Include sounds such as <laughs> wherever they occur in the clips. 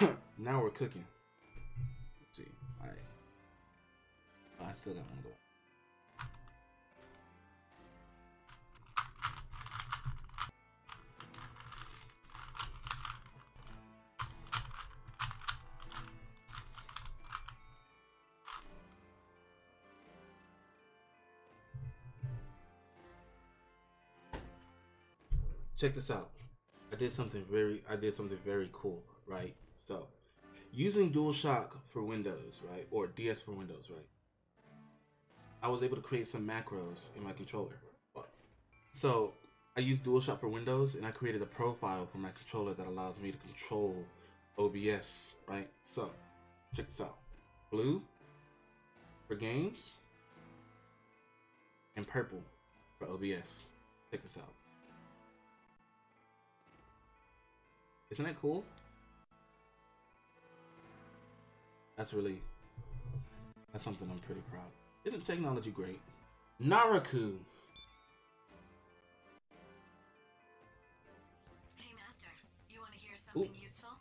<coughs> now we're cooking. Let's see. Alright. Oh, I still got one go. Check this out. I did something very I did something very cool, right? So, using DualShock for Windows, right, or DS for Windows, right? I was able to create some macros in my controller. So, I used DualShock for Windows and I created a profile for my controller that allows me to control OBS, right? So, check this out. Blue for games and purple for OBS. Check this out. Isn't that cool? That's really, that's something I'm pretty proud. Isn't technology great? Naraku. Hey, Master. You want to hear something Ooh. useful?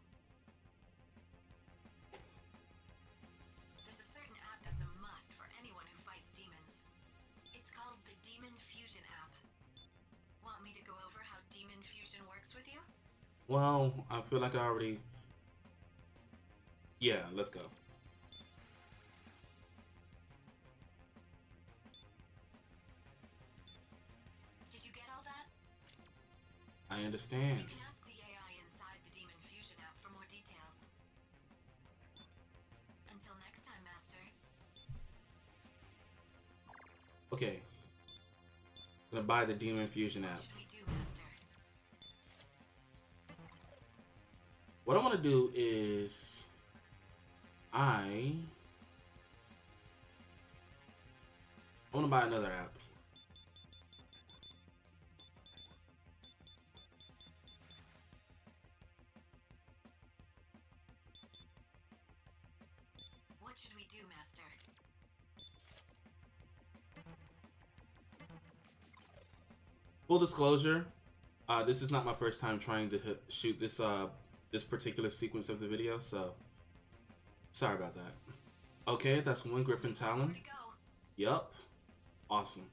There's a certain app that's a must for anyone who fights demons. It's called the Demon Fusion app. Want me to go over how Demon Fusion works with you? Well, I feel like I already. Yeah, let's go. Next time, Master. Okay. gonna buy the Demon Fusion app. should we do, Master? What I want to do is, I, I want to buy another app. Should we do, Master? Full disclosure, uh, this is not my first time trying to shoot this uh this particular sequence of the video, so sorry about that. Okay, that's one Griffin Talon. Yup. Awesome.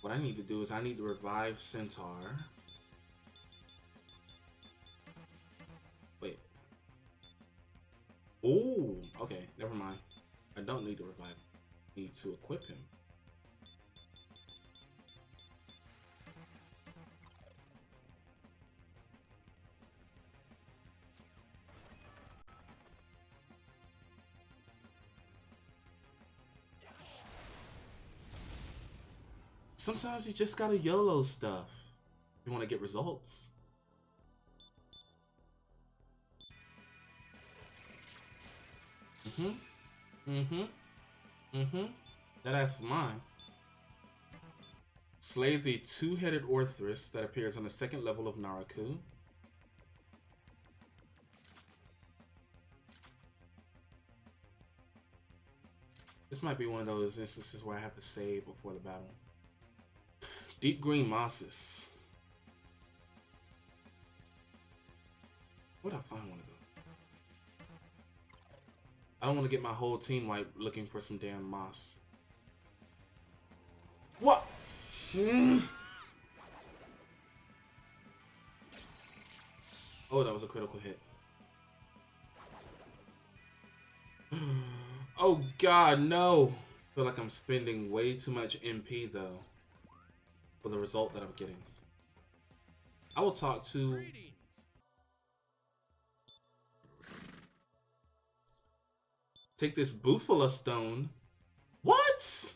What I need to do is I need to revive Centaur. Need to equip him. Sometimes you just gotta YOLO stuff. You want to get results. Mm-hmm. Mm-hmm. Mm-hmm. That ass is mine. Slay the two-headed Orthrus that appears on the second level of Naraku. This might be one of those instances where I have to save before the battle. <sighs> Deep green mosses. Where'd I find one of those? I don't want to get my whole team wiped looking for some damn moss. What? Hmm. Oh, that was a critical hit. <gasps> Oh god, no! I feel like I'm spending way too much MP though for the result that I'm getting. I will talk to take this Bufula stone. What?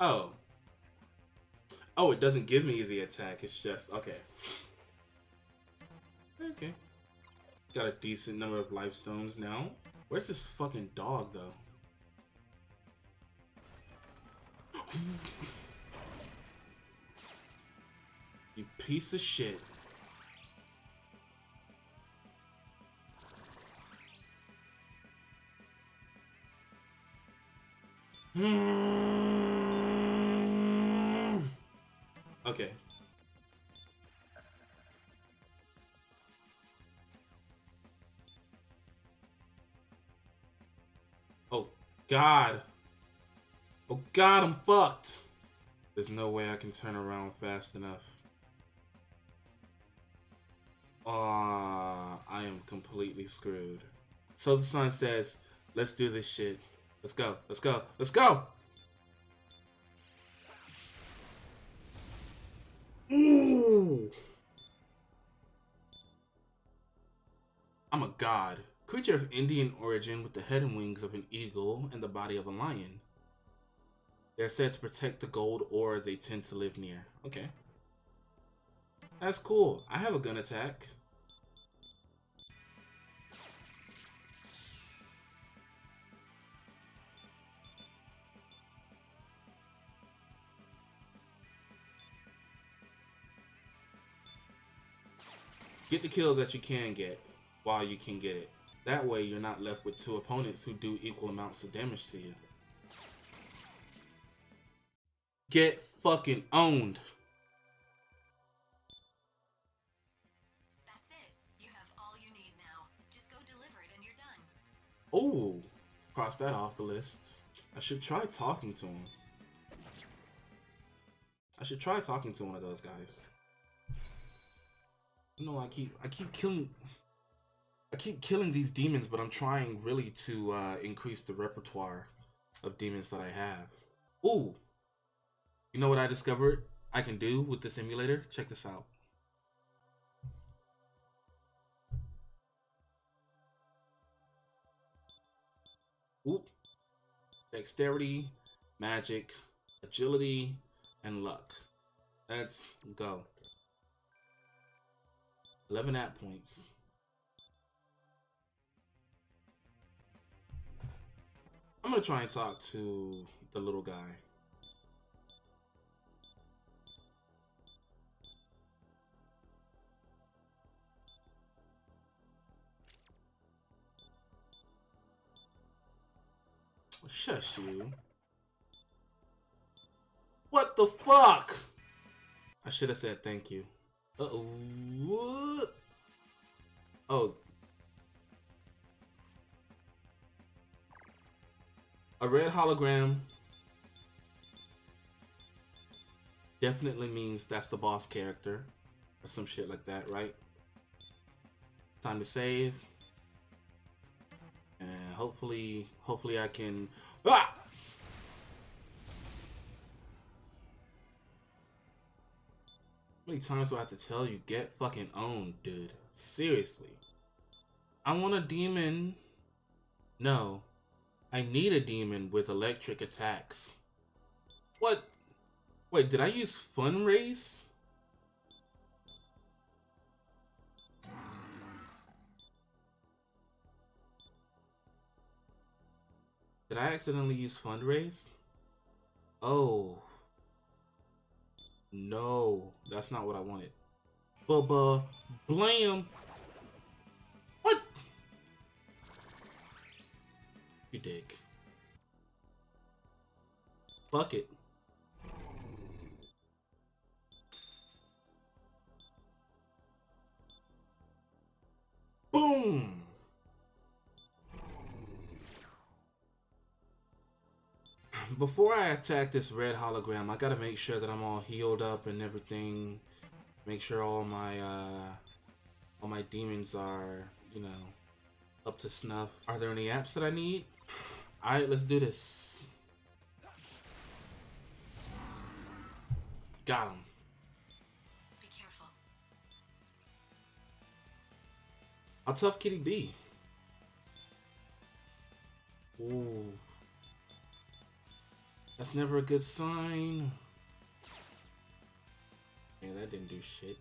Oh. Oh, it doesn't give me the attack. It's just okay. Okay. Got a decent number of life stones now. Where's this fucking dog though? Piece of shit. <sighs> okay. Oh, God. Oh, God, I'm fucked. There's no way I can turn around fast enough. Ah, I am completely screwed. So the sun says, let's do this shit. Let's go, let's go, let's go! Ooh! I'm a god. Creature of Indian origin with the head and wings of an eagle and the body of a lion. They're said to protect the gold ore they tend to live near. Okay. That's cool. I have a gun attack. Get the kill that you can get while you can get it. That way you're not left with two opponents who do equal amounts of damage to you. Get fucking owned. Oh, cross that off the list. I should try talking to him. I should try talking to one of those guys. No, I keep I keep killing I keep killing these demons, but I'm trying really to uh, increase the repertoire of demons that I have. Ooh, you know what I discovered I can do with the simulator? Check this out. Oop. Dexterity, magic, agility, and luck. Let's go. 11 at points. I'm gonna try and talk to the little guy. Shush you. What the fuck? I should have said thank you. Uh oh. Oh. A red hologram definitely means that's the boss character or some shit like that, right? Time to save. Hopefully, hopefully I can... Ah! How many times do I have to tell you, get fucking owned, dude? Seriously. I want a demon. No. I need a demon with electric attacks. What? Wait, did I use Fun Did I accidentally use fundraise? Oh. No, that's not what I wanted. Bubba, blam. What? You dick. Fuck it. Boom! Before I attack this red hologram, I gotta make sure that I'm all healed up and everything. Make sure all my uh, all my demons are, you know, up to snuff. Are there any apps that I need? <sighs> All right, let's do this. Got him. Be careful. How tough can he be? Ooh. That's never a good sign. Yeah, that didn't do shit.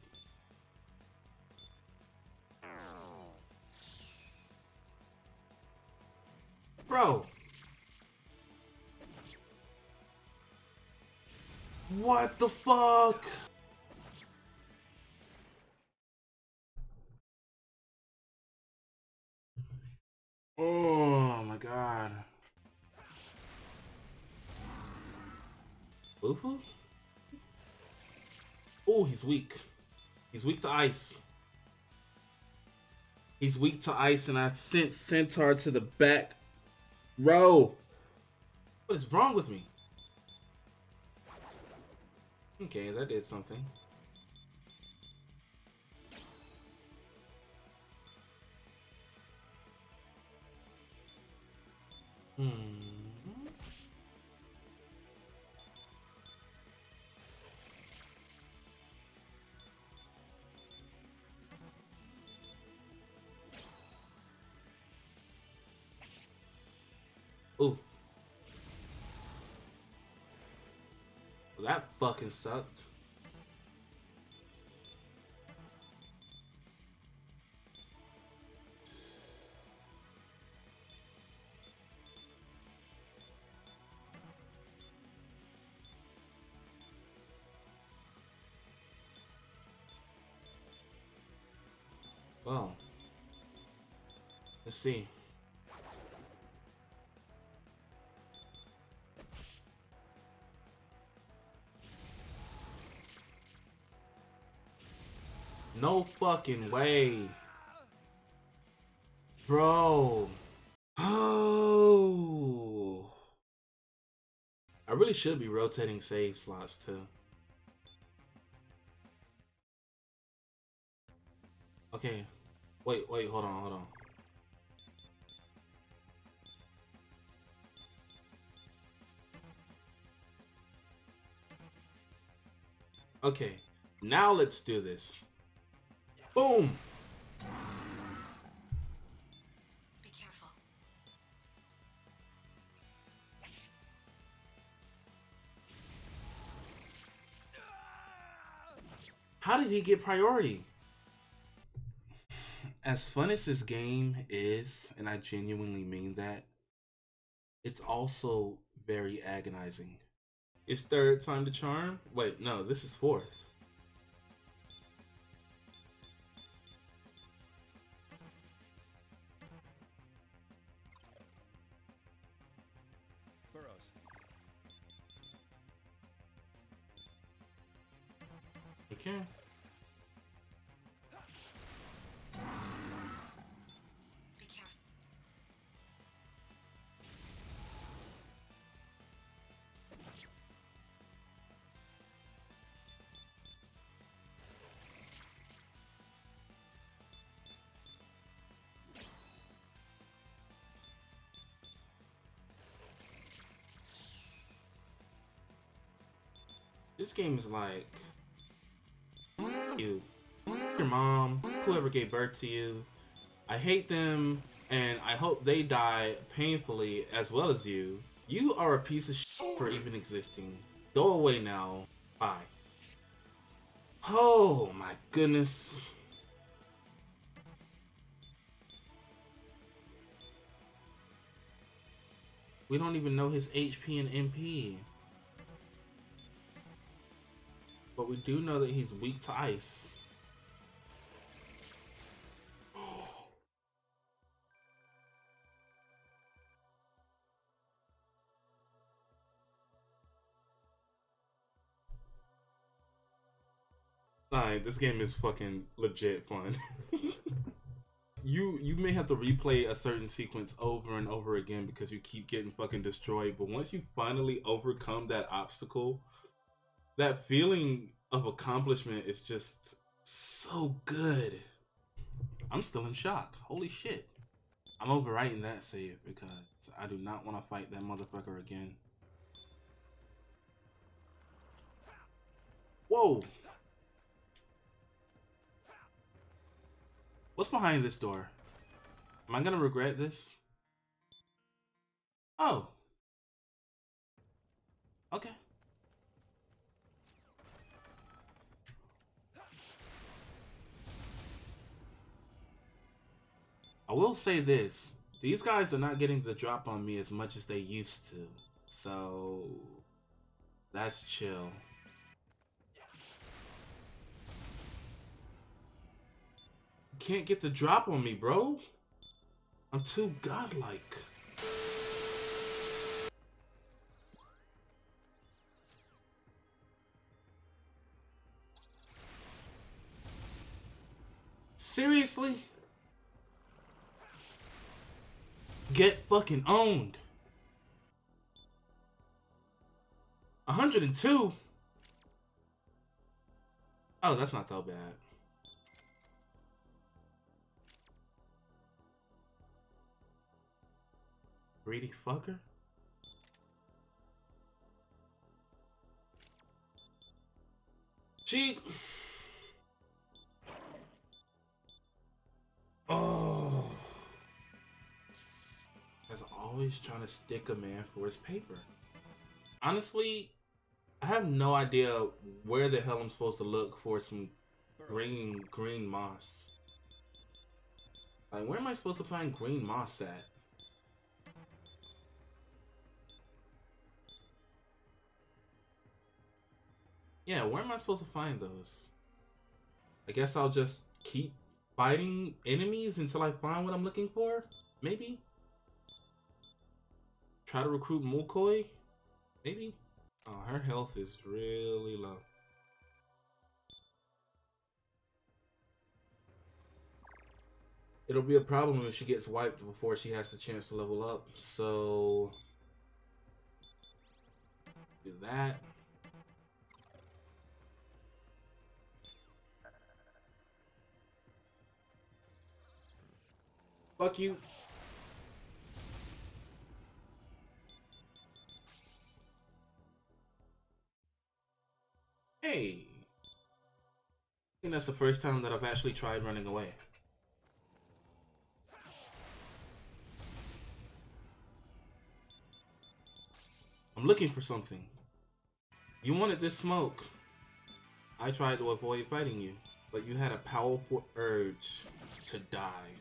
Bro! What the fuck? Oh my god. Oh, he's weak. He's weak to ice. He's weak to ice, and I sent Centaur to the back row. What is wrong with me? Okay, that did something. Hmm. Fucking sucked. Well, let's see. Fucking way. Bro. Oh. I really should be rotating save slots too. Okay. Wait, wait, hold on, hold on. Okay, now let's do this. Boom! Be careful. How did he get priority? As fun as this game is, and I genuinely mean that, it's also very agonizing. It's third time to charm? Wait, no, this is fourth. Okay. Be careful. This game is like you, your mom, whoever gave birth to you. I hate them, and I hope they die painfully as well as you. You are a piece of shit for even existing. Go away now. Bye. Oh my goodness. We don't even know his HP and MP. But we do know that he's weak to ice. <gasps> Alright, this game is fucking legit fun. <laughs> you you may have to replay a certain sequence over and over again because you keep getting fucking destroyed, but once you finally overcome that obstacle, that feeling of accomplishment is just so good. I'm still in shock. Holy shit. I'm overwriting that save because I do not want to fight that motherfucker again. Whoa. What's behind this door? Am I gonna regret this? Oh. Okay. I will say this. These guys are not getting the drop on me as much as they used to. So... That's chill. Can't get the drop on me, bro. I'm too godlike. Seriously? Get fucking owned. 102? Oh, that's not that bad. Greedy fucker? She... As always trying to stick a man for his paper. Honestly, I have no idea where the hell I'm supposed to look for some green green moss. Like, where am I supposed to find green moss at? Yeah, where am I supposed to find those? I guess I'll just keep fighting enemies until I find what I'm looking for? Maybe? Try to recruit Mokoi? Maybe? Oh, her health is really low. It'll be a problem if she gets wiped before she has the chance to level up, so... Do that. Fuck you. Think that's the first time that I've actually tried running away. I'm looking for something. You wanted this smoke. I tried to avoid fighting you, but you had a powerful urge to die.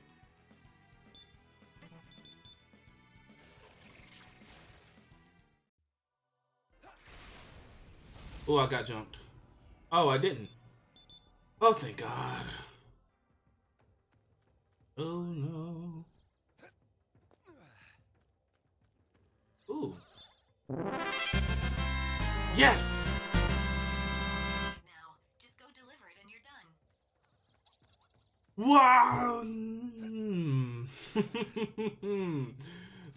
Oh, I got jumped. Oh, I didn't. Oh, thank God. Oh, no. Ooh. Yes! Now, just go deliver it and you're done. Wow!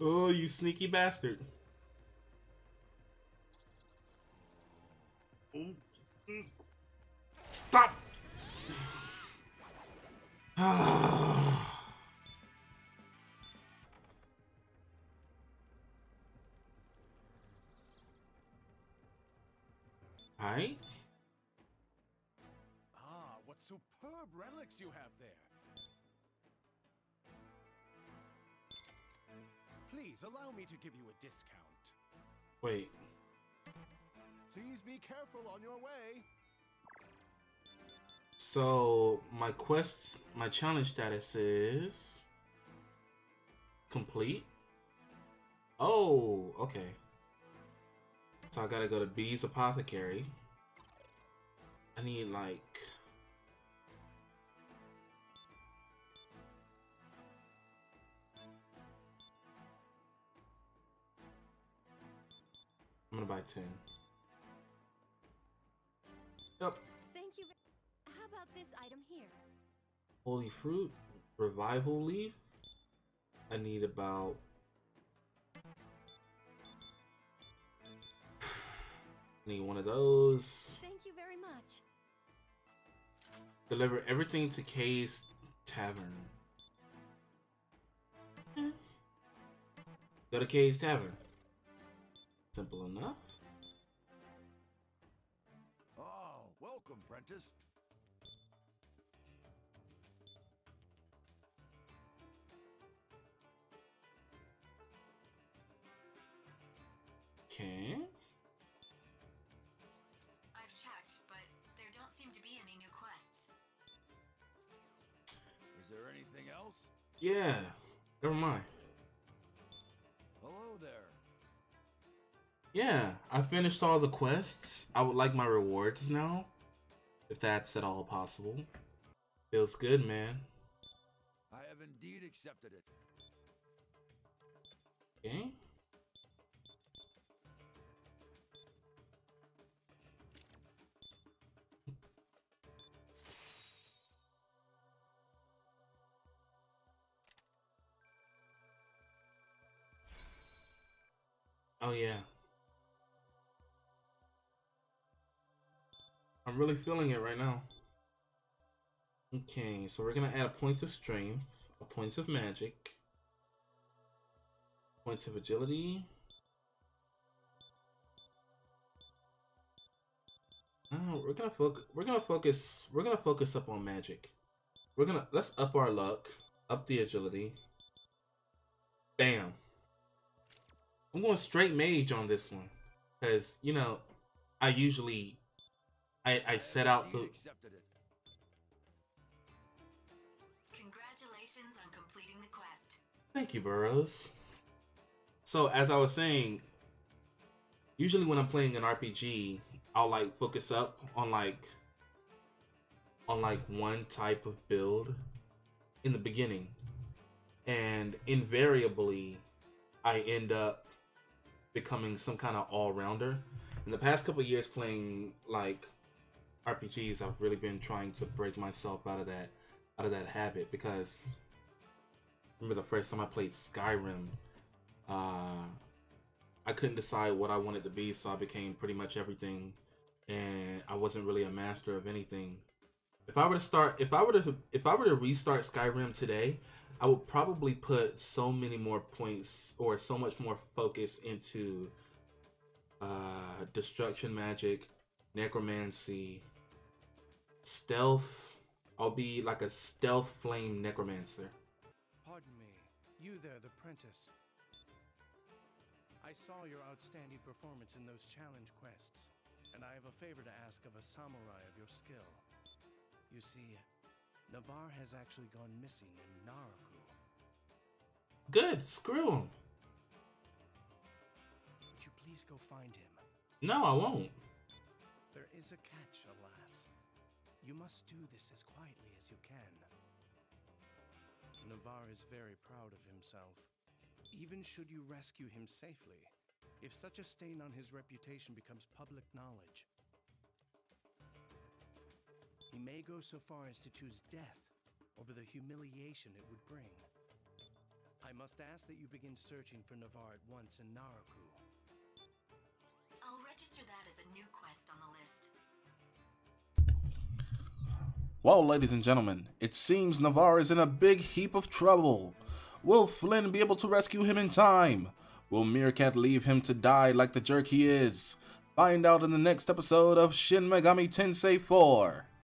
<laughs> oh, you sneaky bastard. Oh. Stop! Alright. Ah, what superb relics you have there. Please allow me to give you a discount. Wait. Please be careful on your way. So, my quest, my challenge status is complete. Oh, okay. So I gotta go to B's Apothecary. I need like I'm gonna buy 10. Yep. This item here? Holy fruit, revival leaf. I need about. I <sighs> need one of those. Thank you very much. Deliver everything to Kay's Tavern. Go to Kay's Tavern. Simple enough. Oh, welcome, Prentice. Okay. I've checked, but there don't seem to be any new quests. Is there anything else? Yeah. Never mind. Hello there. Yeah, I finished all the quests. I would like my rewards now. If that's at all possible. Feels good, man. I have indeed accepted it. Okay. Oh yeah. I'm really feeling it right now. Okay, so we're gonna add a point of strength, a point of magic, points of agility. Oh, we're gonna focus. We're gonna focus. We're gonna focus up on magic. We're gonna let's up our luck, up the agility. Bam. I'm going straight mage on this one, because you know, I usually, I I set out the. Congratulations on completing the quest. Thank you, Burroughs. So as I was saying, usually when I'm playing an RPG, I'll like focus up on like on like one type of build in the beginning. And invariably I end up becoming some kind of all-rounder. In the past couple years playing like RPGs, I've really been trying to break myself out of that out of that habit because remember the first time I played Skyrim, uh, I couldn't decide what I wanted to be, so I became pretty much everything, and I wasn't really a master of anything. If I were to start, if I were to, if I were to restart Skyrim today, I would probably put so many more points or so much more focus into uh, destruction magic, necromancy, stealth. I'll be like a stealth flame necromancer. Pardon me, you there, the prentice. I saw your outstanding performance in those challenge quests, and I have a favor to ask of a samurai of your skill. You see, Navarre has actually gone missing in Naraku. Good, screw him. Would you please go find him? No, I won't. There is a catch, alas. You must do this as quietly as you can. Navarre is very proud of himself. Even should you rescue him safely, if such a stain on his reputation becomes public knowledge, he may go so far as to choose death over the humiliation it would bring. I must ask that you begin searching for Navarre at once in Naraku. I'll register that as a new quest on the list. Well, ladies and gentlemen, it seems Navarre is in a big heap of trouble. Will Flynn be able to rescue him in time? Will Meerkat leave him to die like the jerk he is? Find out in the next episode of Shin Megami Tensei 4.